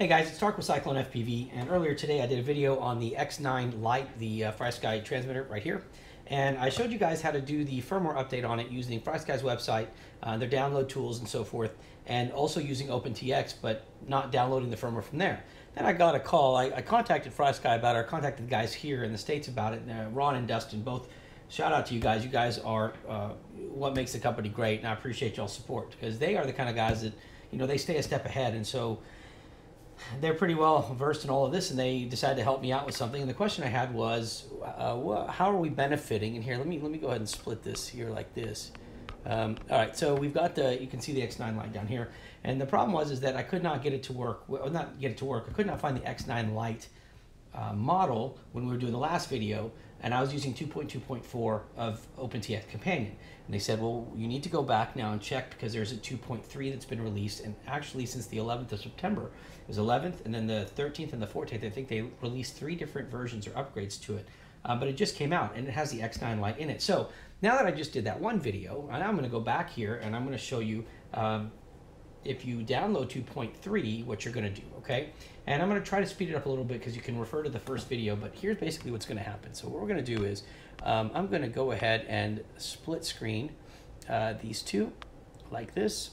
Hey guys, it's Tarek with Cyclone FPV, and earlier today I did a video on the X9 Lite, the uh, FrSky transmitter right here, and I showed you guys how to do the firmware update on it using FrSky's website, uh, their download tools and so forth, and also using OpenTX, but not downloading the firmware from there. Then I got a call. I, I contacted FrSky about it. I contacted the guys here in the States about it, uh, Ron and Dustin, both. Shout out to you guys. You guys are uh, what makes the company great, and I appreciate y'all's support because they are the kind of guys that, you know, they stay a step ahead, and so they're pretty well versed in all of this, and they decided to help me out with something. And the question I had was, uh, how are we benefiting? And here, let me let me go ahead and split this here like this. Um, all right, so we've got the you can see the X9 Lite down here, and the problem was is that I could not get it to work. Well, not get it to work. I could not find the X9 Lite uh, model when we were doing the last video, and I was using 2.2.4 of OpenTX Companion. And they said, well, you need to go back now and check because there's a 2.3 that's been released, and actually since the 11th of September, it was 11th, and then the 13th and the 14th. I think they released three different versions or upgrades to it, uh, but it just came out and it has the X9 Lite in it. So now that I just did that one video, and I'm going to go back here and I'm going to show you um, if you download 2.3, what you're going to do, okay? And I'm going to try to speed it up a little bit because you can refer to the first video, but here's basically what's going to happen. So what we're going to do is um, I'm going to go ahead and split screen uh, these two like this.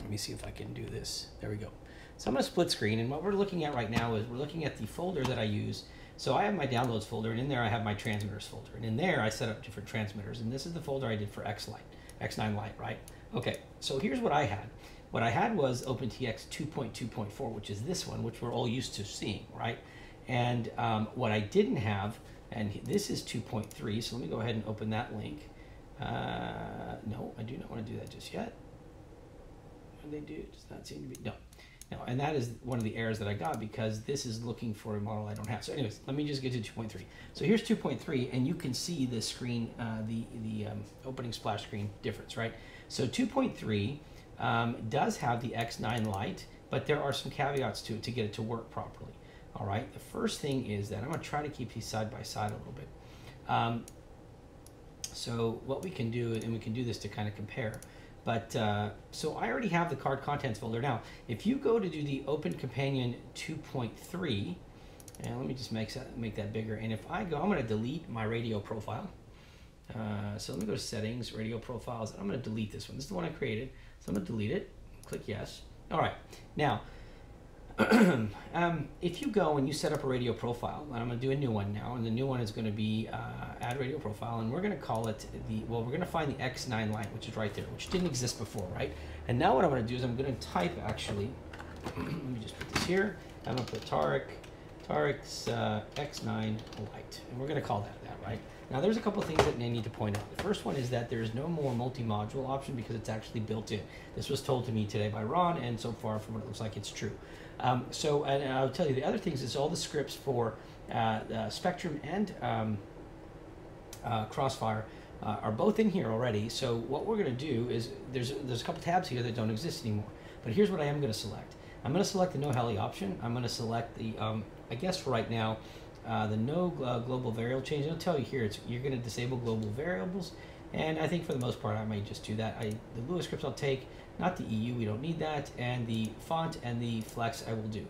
Let me see if I can do this. There we go. So I'm going to split screen, and what we're looking at right now is we're looking at the folder that I use. So I have my downloads folder, and in there I have my transmitters folder. And in there I set up different transmitters, and this is the folder I did for X Lite, X9 Lite, right? Okay, so here's what I had. What I had was OpenTX 2.2.4, which is this one, which we're all used to seeing, right? And um, what I didn't have, and this is 2.3, so let me go ahead and open that link. Uh, no, I do not want to do that just yet. What do they do? Does that seem to be, no. No, and that is one of the errors that I got because this is looking for a model I don't have. So anyways, let me just get to 2.3. So here's 2.3, and you can see the screen, uh, the, the um, opening splash screen difference, right? So 2.3 um, does have the X9 Lite, but there are some caveats to it to get it to work properly. All right, the first thing is that I'm gonna try to keep these side by side a little bit. Um, so what we can do, and we can do this to kind of compare, but uh, so I already have the card contents folder. Now, if you go to do the Open Companion 2.3, and let me just make that, make that bigger. And if I go, I'm gonna delete my radio profile. Uh, so let me go to settings, radio profiles, and I'm gonna delete this one. This is the one I created. So I'm gonna delete it, click yes. All right, now, um, if you go and you set up a radio profile, and I'm gonna do a new one now, and the new one is gonna be uh, add radio profile, and we're gonna call it the, well, we're gonna find the X9 Lite, which is right there, which didn't exist before, right? And now what I'm gonna do is I'm gonna type actually, let me just put this here, I'm gonna put Tarek, Tarek's uh, X9 Lite, and we're gonna call that that, right? Now there's a couple things that I need to point out. The first one is that there's no more multi-module option because it's actually built in. This was told to me today by Ron, and so far from what it looks like, it's true. Um, so, and I'll tell you the other things is all the scripts for uh, uh, Spektrum and um, uh, Crossfire uh, are both in here already. So what we're going to do is there's there's a couple tabs here that don't exist anymore. But here's what I am going to select. I'm going to select the no heli option. I'm going to select the um, I guess for right now uh, the no uh, global variable change. It'll tell you here it's you're going to disable global variables, and I think for the most part I might just do that. I the Lua scripts I'll take, not the EU. We don't need that, and the font and the flex I will do.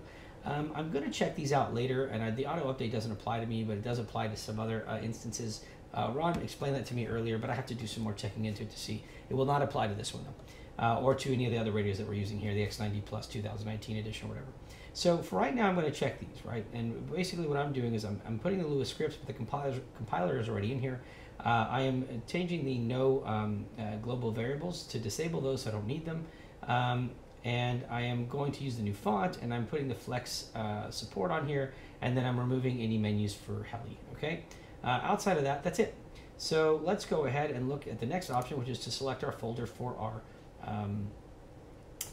Um, I'm going to check these out later, and I, the auto update doesn't apply to me, but it does apply to some other uh, instances. Uh, Ron explained that to me earlier, but I have to do some more checking into it to see. It will not apply to this one though, uh, or to any of the other radios that we're using here, the X9D Plus 2019 edition or whatever. So for right now, I'm going to check these, right? And basically what I'm doing is I'm, I'm putting the Lua scripts, but the compiler, compiler is already in here. Uh, I am changing the no um, uh, global variables to disable those so I don't need them. Um, and I am going to use the new font and I'm putting the flex uh, support on here and then I'm removing any menus for heli, okay? Uh, outside of that, that's it. So let's go ahead and look at the next option, which is to select our folder for our um,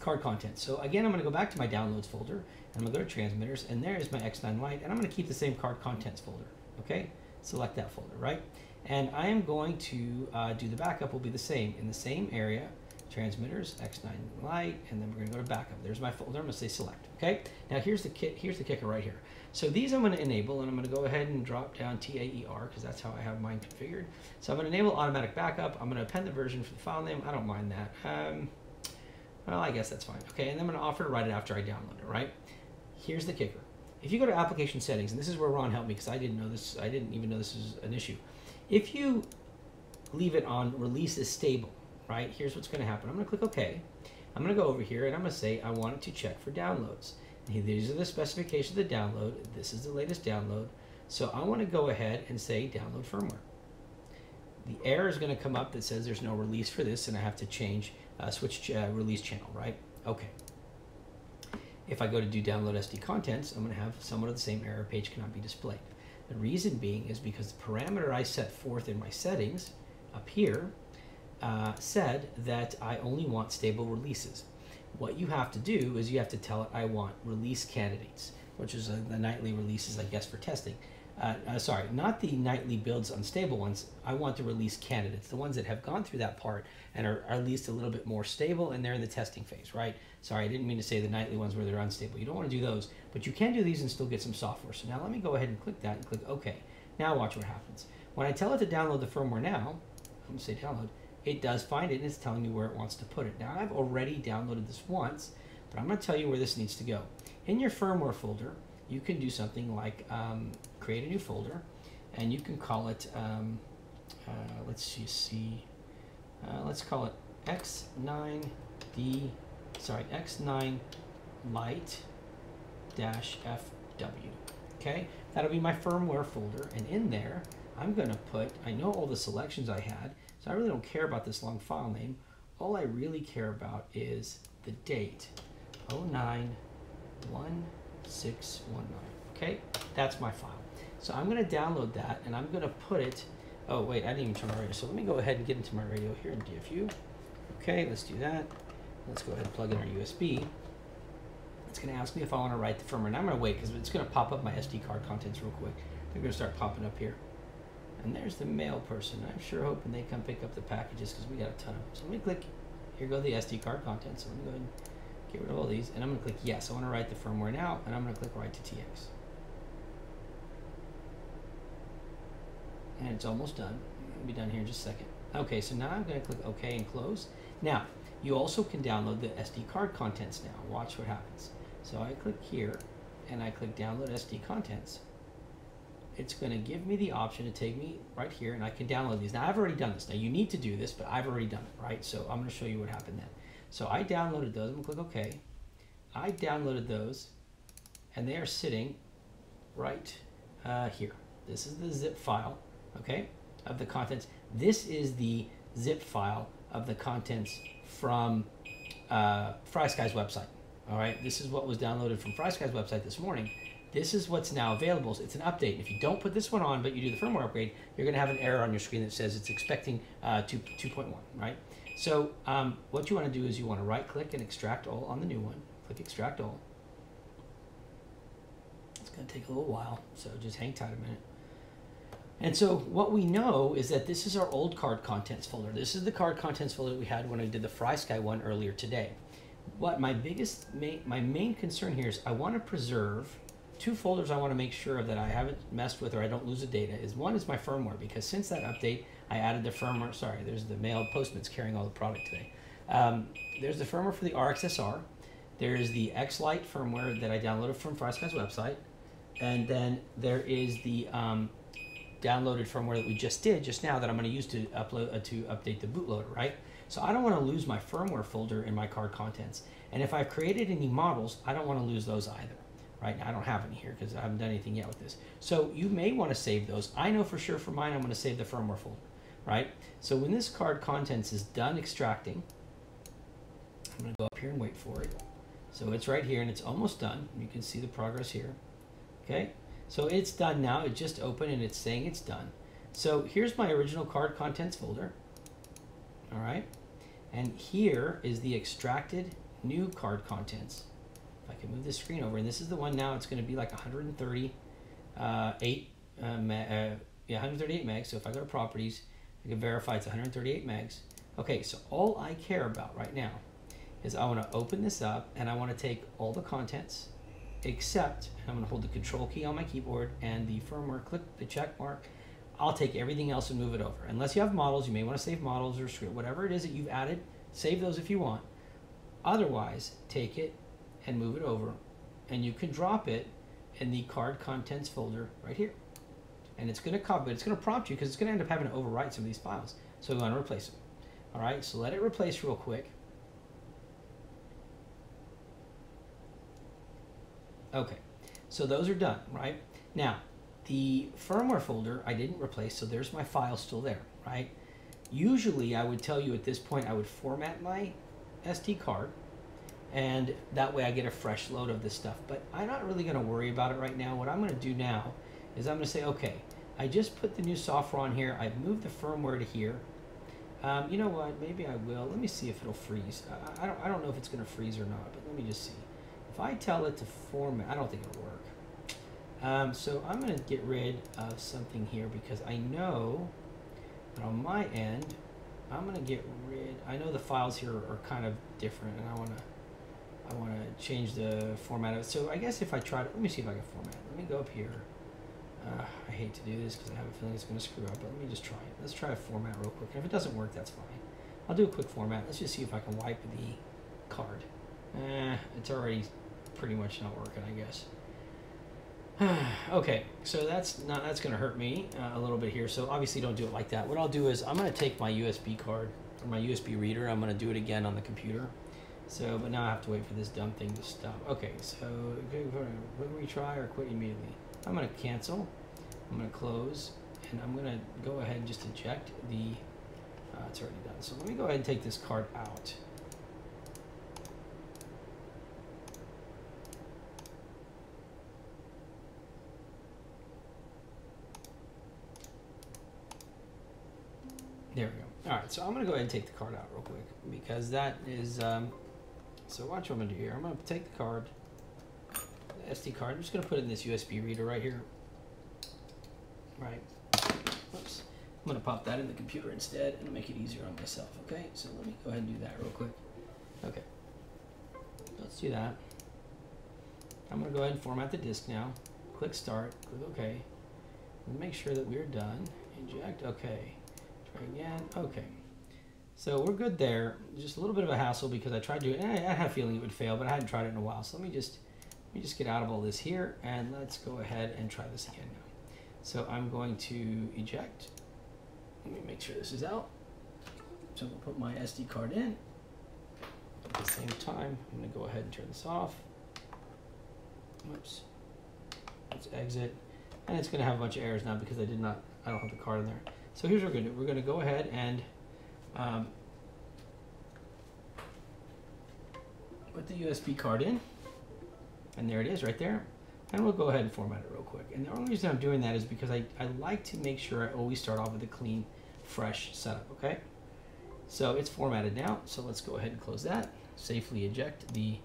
card content. So again, I'm going to go back to my downloads folder, and I'm going to go to transmitters, and there is my X9 Lite, and I'm going to keep the same card contents folder. Okay, select that folder, right? And I am going to uh, do the backup will be the same in the same area, transmitters, X9 Lite, and then we're going to go to backup. There's my folder. I'm going to say select. Okay. Now here's the kit. Here's the kicker right here. So these I'm going to enable, and I'm going to go ahead and drop down TAER because that's how I have mine configured. So I'm going to enable automatic backup. I'm going to append the version for the file name. I don't mind that. Um, well, I guess that's fine. Okay, and I'm going to offer to write it after I download it, right? here's the kicker. If you go to application settings, and this is where Ron helped me because I didn't know this, I didn't even know this was an issue. If you leave it on release is stable, right? Here's what's going to happen. I'm going to click OK. I'm going to go over here and I'm going to say I want it to check for downloads. And these are the specifications of the download. This is the latest download. So I want to go ahead and say download firmware. The error is going to come up that says there's no release for this and I have to change, uh, switch uh, release channel, right? Okay. If I go to do download SD contents, I'm going to have somewhat of the same error page cannot be displayed. The reason being is because the parameter I set forth in my settings up here uh, said that I only want stable releases. What you have to do is you have to tell it I want release candidates, which is uh, the nightly releases, I guess, for testing. Uh, uh, sorry, not the nightly builds unstable ones. I want to release candidates, the ones that have gone through that part and are, are, at least a little bit more stable and they're in the testing phase, right? Sorry, I didn't mean to say the nightly ones where they're unstable. You don't want to do those, but you can do these and still get some software. So now let me go ahead and click that and click OK. Now watch what happens. When I tell it to download the firmware now, I'm say download, it does find it and it's telling me where it wants to put it. Now I've already downloaded this once, but I'm going to tell you where this needs to go. In your firmware folder, you can do something like um, create a new folder and you can call it, um, uh, let's see, uh, let's call it X9D, sorry, x9 lite dash fw. Okay, that'll be my firmware folder and in there I'm to put, I know all the selections I had, so I really don't care about this long file name. All I really care about is the date, 091619. Okay, that's my file. So I'm going to download that and I'm going to put it, oh wait, I didn't even turn my radio. So let me go ahead and get into my radio here in DFU. Okay, let's do that. Let's go ahead and plug in our USB. It's going to ask me if I want to write the firmware. And I'm going to wait because it's going to pop up my SD card contents real quick. They're going to start popping up here. And there's the mail person. I'm sure hoping they come pick up the packages because we got a ton of them. So let me click, here go the SD card contents. So let me go ahead and get rid of all these. And I'm gonna click yes, I wanna write the firmware now, and I'm gonna click write to TX. And it's almost done. It'll be done here in just a second. Okay, so now I'm gonna click OK and close. Now, you also can download the SD card contents now. Watch what happens. So I click here, and I click download SD contents it's going to give me the option to take me right here and I can download these. Now I've already done this. Now you need to do this, but I've already done it, right? So I'm going to show you what happened then. So I downloaded those. I'm going to click OK. I downloaded those and they are sitting right uh, here. This is the zip file, okay, of the contents. This is the zip file of the contents from uh, FrSky's website. All right, this is what was downloaded from FrSky's website this morning. This is what's now available. It's an update. If you don't put this one on, but you do the firmware upgrade, you're going to have an error on your screen that says it's expecting uh, 2.1, right? So um, what you want to do is you want to right click and extract all on the new one. Click extract all. It's going to take a little while, so just hang tight a minute. And so what we know is that this is our old card contents folder. This is the card contents folder we had when I did the FrSky one earlier today. What my biggest, my main concern here is I want to preserve two folders I want to make sure that I haven't messed with or I don't lose the data is one is my firmware because since that update I added the firmware sorry there's the mail postman's carrying all the product today um, there's the firmware for the RxSR there's the X-Lite firmware that I downloaded from FrSky's website and then there is the um, downloaded firmware that we just did just now that I'm going to use to upload uh, to update the bootloader right so I don't want to lose my firmware folder in my card contents and if I've created any models I don't want to lose those either right I don't have any here because I haven't done anything yet with this. So you may want to save those. I know for sure for mine I'm going to save the firmware folder, right? So when this card contents is done extracting, I'm going to go up here and wait for it. So it's right here and it's almost done. You can see the progress here. Okay, so it's done now. It just opened and it's saying it's done. So here's my original card contents folder. All right, and here is the extracted new card contents. If I can move this screen over, and this is the one now, it's going to be like 138, uh, eight, uh, uh, yeah, 138 megs. So if I go to properties, I can verify it's 138 megs. Okay, so all I care about right now is I want to open this up and I want to take all the contents except I'm going to hold the control key on my keyboard and the firmware, click the check mark. I'll take everything else and move it over. Unless you have models, you may want to save models or script, whatever it is that you've added, save those if you want. Otherwise, take it and move it over and you can drop it in the card contents folder right here. And it's going to copy, it's going to prompt you because it's going to end up having to overwrite some of these files. So we want to replace them. All right, so let it replace real quick. Okay, so those are done, right? Now, the firmware folder I didn't replace, so there's my file still there, right? Usually I would tell you at this point I would format my SD card and that way I get a fresh load of this stuff. But I'm not really going to worry about it right now. What I'm going to do now is I'm going to say, okay, I just put the new software on here. I've moved the firmware to here. Um, you know what? Maybe I will. Let me see if it'll freeze. I, I, don't, I don't know if it's going to freeze or not, but let me just see. If I tell it to format, I don't think it'll work. Um, so I'm going to get rid of something here because I know that on my end, I'm going to get rid, I know the files here are kind of different and I want to I want to change the format of it. So I guess if I try to, let me see if I can format. Let me go up here. Uh, I hate to do this because I have a feeling it's going to screw up, but let me just try it. Let's try a format real quick. If it doesn't work, that's fine. I'll do a quick format. Let's just see if I can wipe the card. Eh, it's already pretty much not working, I guess. okay, so that's not that's going to hurt me uh, a little bit here. So obviously don't do it like that. What I'll do is I'm going to take my USB card or my USB reader. I'm going to do it again on the computer. So, but now I have to wait for this dumb thing to stop. Okay, so we retry or quit immediately. I'm going to cancel. I'm going to close, and I'm going to go ahead and just eject the. Uh, it's already done. So let me go ahead and take this card out. There we go. All right, so I'm going to go ahead and take the card out real quick because that is um, so watch what I'm gonna do here. I'm gonna take the card, the SD card. I'm just gonna put it in this USB reader right here. Right. Whoops. I'm gonna pop that in the computer instead and make it easier on myself. Okay. So let me go ahead and do that real quick. Okay. Let's do that. I'm gonna go ahead and format the disk now. Click start. Click OK. And make sure that we're done. Eject. Okay. Again. Okay. So we're good there. Just a little bit of a hassle because I tried to, I had a feeling it would fail, but I hadn't tried it in a while. So let me just, let me just get out of all this here and let's go ahead and try this again now. So I'm going to eject. Let me make sure this is out. So I'm gonna put my SD card in. At the same time, I'm gonna go ahead and turn this off. Whoops. Let's exit. And it's gonna have a bunch of errors now because I did not, I don't have the card in there. So here's what we're gonna do. We're gonna go ahead and um, put the USB card in, and there it is right there. And we'll go ahead and format it real quick. And the only reason I'm doing that is because I, I like to make sure I always start off with a clean, fresh setup, okay? So it's formatted now, so let's go ahead and close that. Safely eject the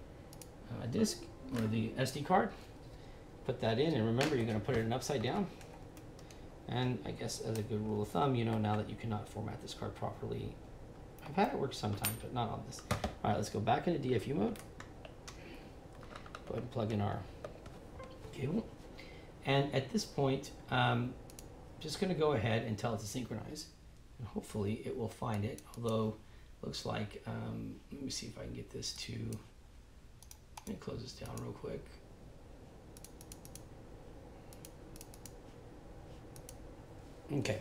uh, disk or the SD card. Put that in, and remember you're gonna put it in upside down and I guess as a good rule of thumb, you know now that you cannot format this card properly. I've had it work sometimes, but not on this. All right, let's go back into DFU mode. Go ahead and plug in our cable. And at this point, um, I'm just going to go ahead and tell it to synchronize. And hopefully it will find it, although looks like, um, let me see if I can get this to, let me close this down real quick. Okay.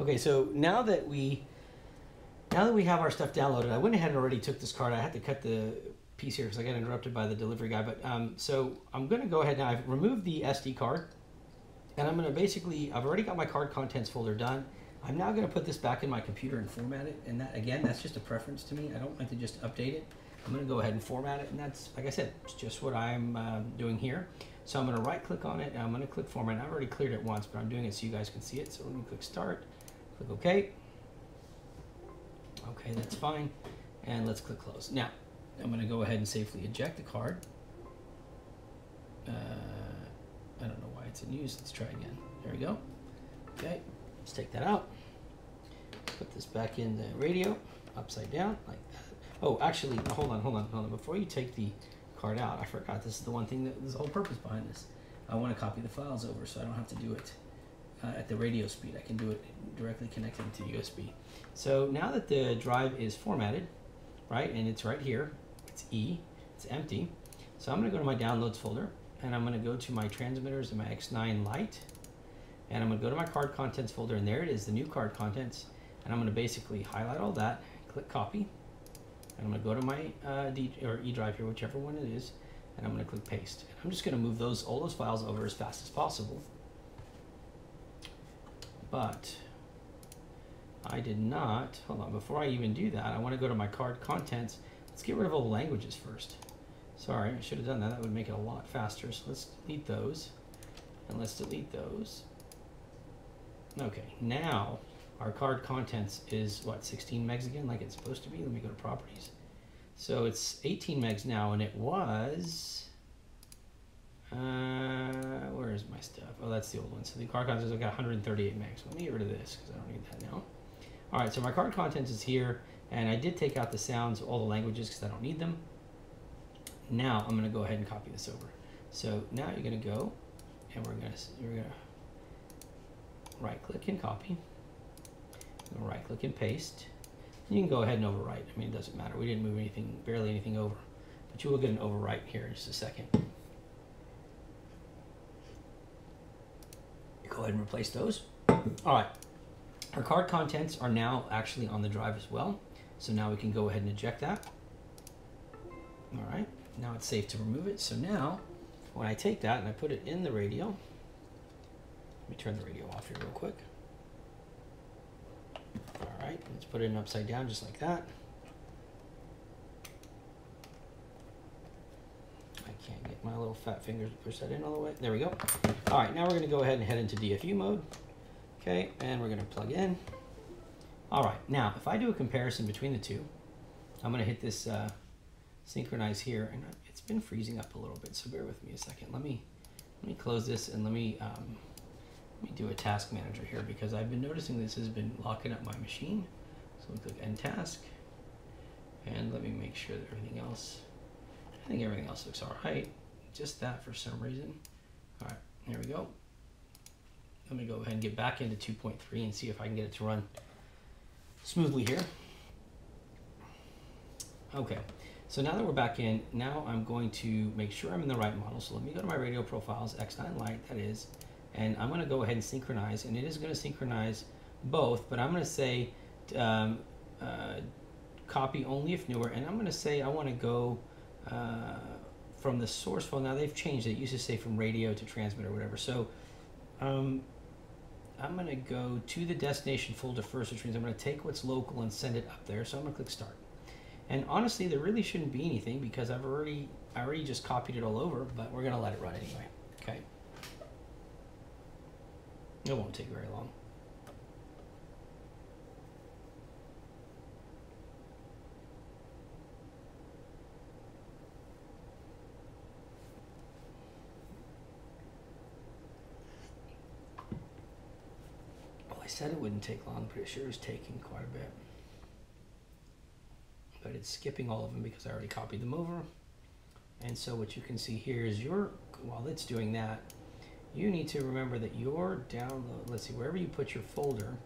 Okay, so now that we now that we have our stuff downloaded, I went ahead and already took this card. I had to cut the piece here because I got interrupted by the delivery guy. But um, so I'm going to go ahead now. I've removed the SD card, and I'm going to basically I've already got my card contents folder done. I'm now going to put this back in my computer and format it. And that again, that's just a preference to me. I don't like to just update it. I'm going to go ahead and format it, and that's like I said, it's just what I'm uh, doing here. So I'm going to right click on it, and I'm going to click format. I've already cleared it once, but I'm doing it so you guys can see it. So let me click start. Click OK. Okay, that's fine. And let's click close. Now, I'm going to go ahead and safely eject the card. Uh, I don't know why it's in use. Let's try again. There we go. Okay, let's take that out. Put this back in the radio, upside down, like that. Oh, actually, hold on, hold on, hold on. Before you take the card out, I forgot this is the one thing that there's the whole purpose behind this. I want to copy the files over so I don't have to do it uh, at the radio speed. I can do it directly connected to USB. So now that the drive is formatted, right, and it's right here, it's E, it's empty. So I'm going to go to my downloads folder and I'm going to go to my transmitters and my X9 Lite and I'm going to go to my card contents folder and there it is, the new card contents. And I'm going to basically highlight all that, click copy, and I'm going to go to my uh, D or E drive here, whichever one it is, and I'm going to click paste. And I'm just going to move those all those files over as fast as possible. But I did not, hold on, before I even do that, I want to go to my card contents. Let's get rid of all the languages first. Sorry, I should have done that. That would make it a lot faster. So let's delete those. And let's delete those. Okay, now our card contents is what, 16 megs again, like it's supposed to be? Let me go to properties. So it's 18 megs now, and it was, uh, where is my stuff? Oh, that's the old one. So the card contents, I've got 138 megs. Let me get rid of this, because I don't need that now. All right, so my card contents is here, and I did take out the sounds, all the languages, because I don't need them. Now I'm gonna go ahead and copy this over. So now you're gonna go, and we're gonna, we're gonna right click and copy. Right click and paste. You can go ahead and overwrite. I mean, it doesn't matter. We didn't move anything, barely anything over. But you will get an overwrite here in just a second. Go ahead and replace those. All right. Our card contents are now actually on the drive as well. So now we can go ahead and eject that. All right. Now it's safe to remove it. So now when I take that and I put it in the radio, let me turn the radio off here real quick. All right, let's put it in upside down just like that. Can't get my little fat fingers to push that in all the way. There we go. All right, now we're gonna go ahead and head into DFU mode. Okay, and we're gonna plug in. All right, now if I do a comparison between the two, I'm gonna hit this uh, synchronize here, and it's been freezing up a little bit, so bear with me a second. Let me let me close this and let me um, let me do a task manager here because I've been noticing this has been locking up my machine. So we click end task and let me make sure that everything else, I think everything else looks all right. Just that for some reason. All right, here we go. Let me go ahead and get back into 2.3 and see if I can get it to run smoothly here. Okay, so now that we're back in, now I'm going to make sure I'm in the right model. So let me go to my radio profiles, X9 Lite, that is, and I'm going to go ahead and synchronize and it is going to synchronize both but I'm going to say um, uh, copy only if newer and I'm going to say I want to go uh, from the source file. Now they've changed it. it used to say from radio to transmit or whatever. So um, I'm going to go to the destination folder first which means I'm going to take what's local and send it up there. So I'm going to click start. And honestly there really shouldn't be anything because I've already I already just copied it all over but we're going to let it run anyway. Okay. It won't take very long. Said it wouldn't take long, but it sure is taking quite a bit. But it's skipping all of them because I already copied them over. And so what you can see here is your, while it's doing that, you need to remember that your download, let's see, wherever you put your folder,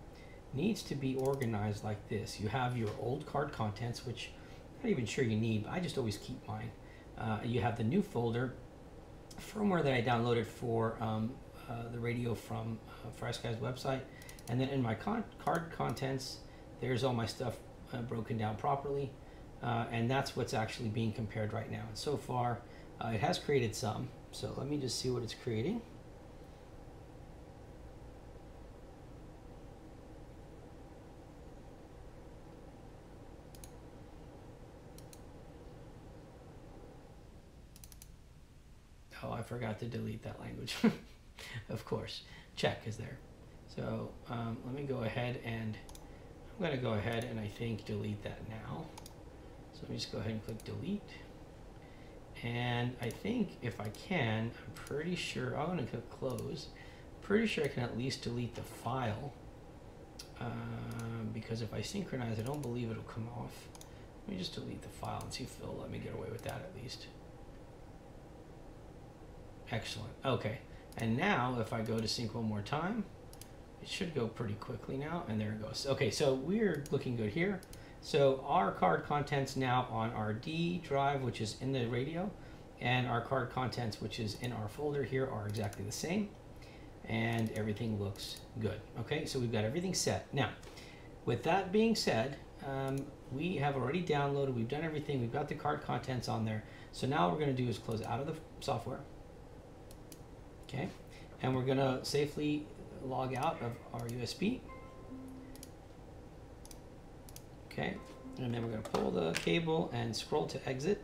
needs to be organized like this. You have your old card contents, which I'm not even sure you need, but I just always keep mine. Uh, you have the new folder, firmware that I downloaded for um, uh, the radio from uh, FrSky's website. And then in my con card contents, there's all my stuff uh, broken down properly. Uh, and that's what's actually being compared right now. And so far, uh, it has created some. So let me just see what it's creating. Oh, I forgot to delete that language. of course, check is there. So um, let me go ahead and I'm going to go ahead and I think delete that now. So let me just go ahead and click delete. And I think if I can, I'm pretty sure, I'm gonna click close. Pretty sure I can at least delete the file. Um, because if I synchronize, I don't believe it'll come off. Let me just delete the file and see if it'll let me get away with that at least. Excellent. Okay. And now if I go to sync one more time, it should go pretty quickly now. And there it goes. Okay, so we're looking good here. So our card contents now on our D drive, which is in the radio, and our card contents, which is in our folder here, are exactly the same. And everything looks good. Okay, so we've got everything set. Now, with that being said, um, we have already downloaded, we've done everything, we've got the card contents on there. So now what we're gonna do is close out of the software okay? And we're gonna safely log out of our USB. Okay, and then we're gonna pull the cable and scroll to exit.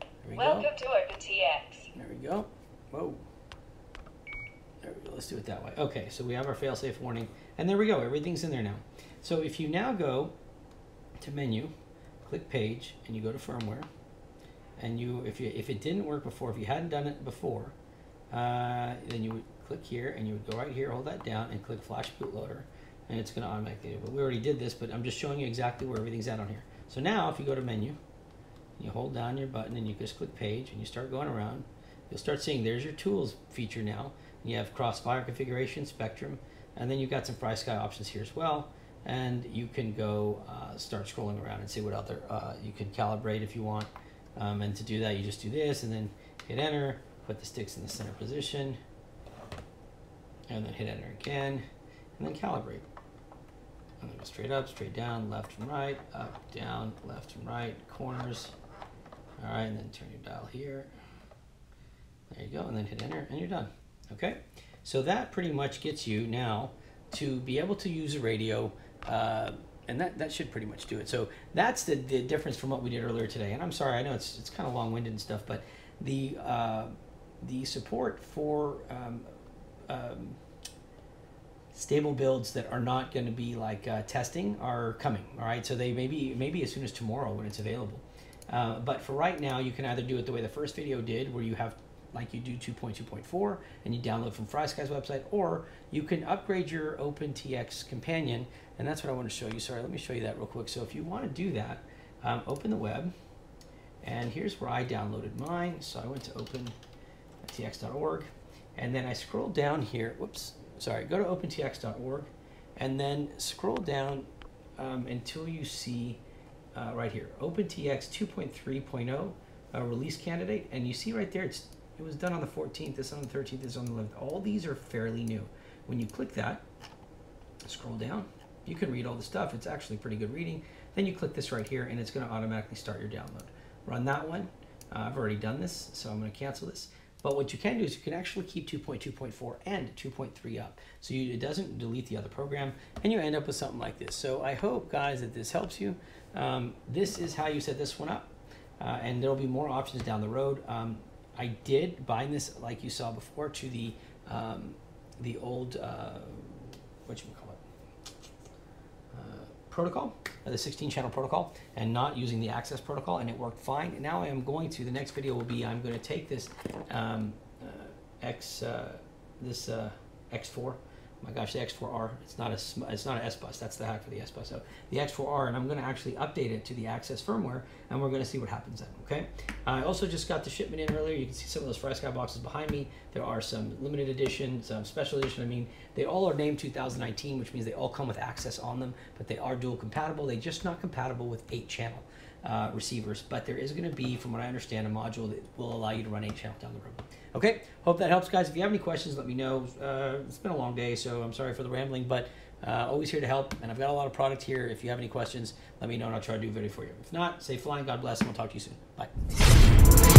There we Welcome go. to OpenTX. There we go. Whoa. There we go. Let's do it that way. Okay, so we have our failsafe warning, and there we go. Everything's in there now. So if you now go to menu, click page, and you go to firmware, and you if you if it didn't work before, if you hadn't done it before, uh, then you would click here and you would go right here, hold that down and click flash bootloader and it's going to automatically, but we already did this, but I'm just showing you exactly where everything's at on here. So now if you go to menu, you hold down your button and you just click page and you start going around, you'll start seeing there's your tools feature now. You have crossfire configuration, Spektrum, and then you've got some FrSky options here as well. And you can go uh, start scrolling around and see what other, uh, you can calibrate if you want. Um, and to do that, you just do this and then hit enter put the sticks in the center position, and then hit enter again, and then calibrate. And then go straight up, straight down, left and right, up, down, left and right, corners. All right, and then turn your dial here. There you go, and then hit enter, and you're done. Okay, so that pretty much gets you now to be able to use a radio, uh, and that, that should pretty much do it. So that's the, the difference from what we did earlier today. And I'm sorry, I know it's, it's kind of long-winded and stuff, but the uh, the support for um, um, stable builds that are not going to be like uh, testing are coming. All right, so they maybe maybe as soon as tomorrow when it's available. Uh, but for right now, you can either do it the way the first video did, where you have like you do 2.2.4 and you download from FrSky's website, or you can upgrade your OpenTX companion, and that's what I want to show you. Sorry, let me show you that real quick. So if you want to do that, um, open the web, and here's where I downloaded mine. So I went to opentx.org. And then I scroll down here, whoops, sorry, go to opentx.org and then scroll down um, until you see uh, right here, OpenTX 2.3.0 uh, release candidate. And you see right there, it's, it was done on the 14th, this on the 13th, this on the 11th. All these are fairly new. When you click that, scroll down, you can read all the stuff. It's actually pretty good reading. Then you click this right here and it's gonna automatically start your download. Run that one. Uh, I've already done this, so I'm gonna cancel this. But what you can do is you can actually keep 2.2.4 and 2.3 up. So you, it doesn't delete the other program and you end up with something like this. So I hope guys that this helps you. Um, this is how you set this one up. Uh, and there'll be more options down the road. Um, I did bind this like you saw before to the um, the old uh, what you call protocol the 16 channel protocol and not using the access protocol and it worked fine. Now I am going to, the next video will be, I'm going to take this um, uh, X, uh, this uh, X4 my gosh, the X4R, it's not a it's not an S bus. That's the hack for the S bus. So the X4R, and I'm going to actually update it to the Access firmware, and we're going to see what happens then. Okay. I also just got the shipment in earlier. You can see some of those FrSky boxes behind me. There are some limited edition, some special edition. I mean, they all are named 2019, which means they all come with Access on them, but they are dual compatible. They're just not compatible with eight channel. Uh, receivers, but there is going to be, from what I understand, a module that will allow you to run eight channel down the road. Okay, hope that helps, guys. If you have any questions, let me know. Uh, it's been a long day, so I'm sorry for the rambling, but uh, always here to help. And I've got a lot of product here. If you have any questions, let me know and I'll try to do a video for you. If not, say flying, God bless, and we'll talk to you soon. Bye.